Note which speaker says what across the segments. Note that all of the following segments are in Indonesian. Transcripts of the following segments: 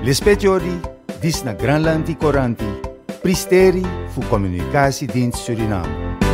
Speaker 1: Le speciori, na Granland Coranti, pristeri fu communicatie din Suriname.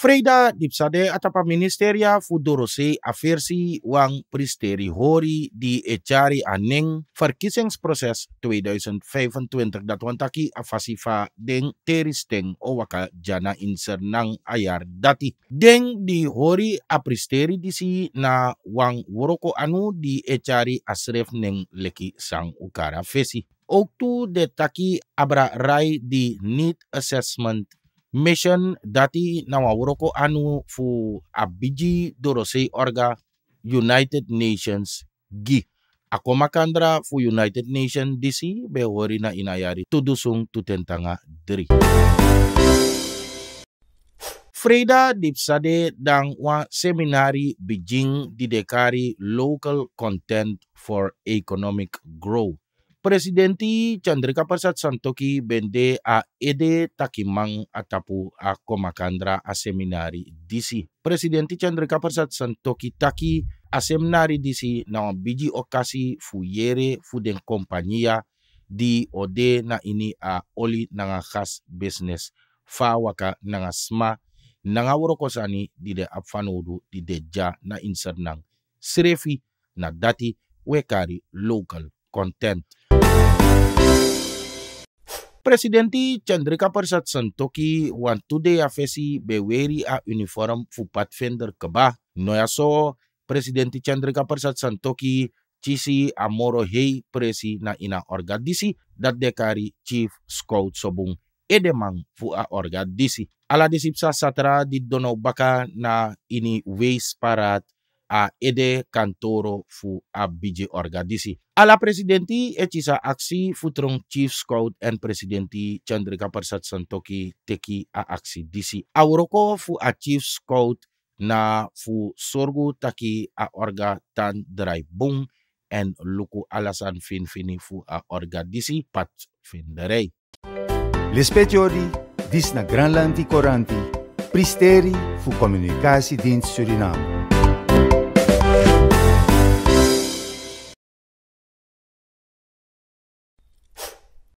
Speaker 2: Freda dipsade atapa ministeria fudorosi aversi wang pristeri hori di echari aneng verkiezingsproses 2025 dat wantaki afasifa deng teristeng o waka jana inser nang ayar dati. Deng di hori apristeri disi na wang woroko anu di echari asref neng leki sang ukara fesi. Oktu de taki abra rai di need assessment mission dati na anu fu abiji dorosei orga United Nations gi. Ako makandra fu United Nations DC be wori na inayari tudusung tutentanga diri. Freda dipsade dang wa seminari Beijing didekari local content for economic growth. Presidenti Chandrika Persat Santoki bende a ede takimang atapu a komakandra a seminari disi. Presidenti Chandrika Persat Santoki taki a seminari disi na biji okasi fu yere fu den kompanyia di ode na ini a oli nanga khas business. Fa waka nanga sma nanga worokosani di de apfanodu di de ja na insernang srefi na dati wekari local content. Presidenti Chandrika Persat Santoki wan today afesi beweri a uniform fu pathfinder keba. Noya so Presidenti Chandrika Persat Santoki cisi amoro hei presi na ina orgadisi dat dekari Chief Scout Sobung edemang fu a orgadisi. Ala disipsa satra di dono baka na ini waste parat a ede kantoro fu a biji orgadisi. Ala presidenti e cisa aksi futrong chief scout en presidenti Chandrika Persat Santoki teki a aksi disi. Auroko fu a chief scout na fu sorgu taki a orga tan drai bung en luku alasan fin fini fu a orga disi pat fin derei.
Speaker 1: Lispetiori, dis na Granlandi Coranti, Pristeri fu Communicatiedienst Suriname.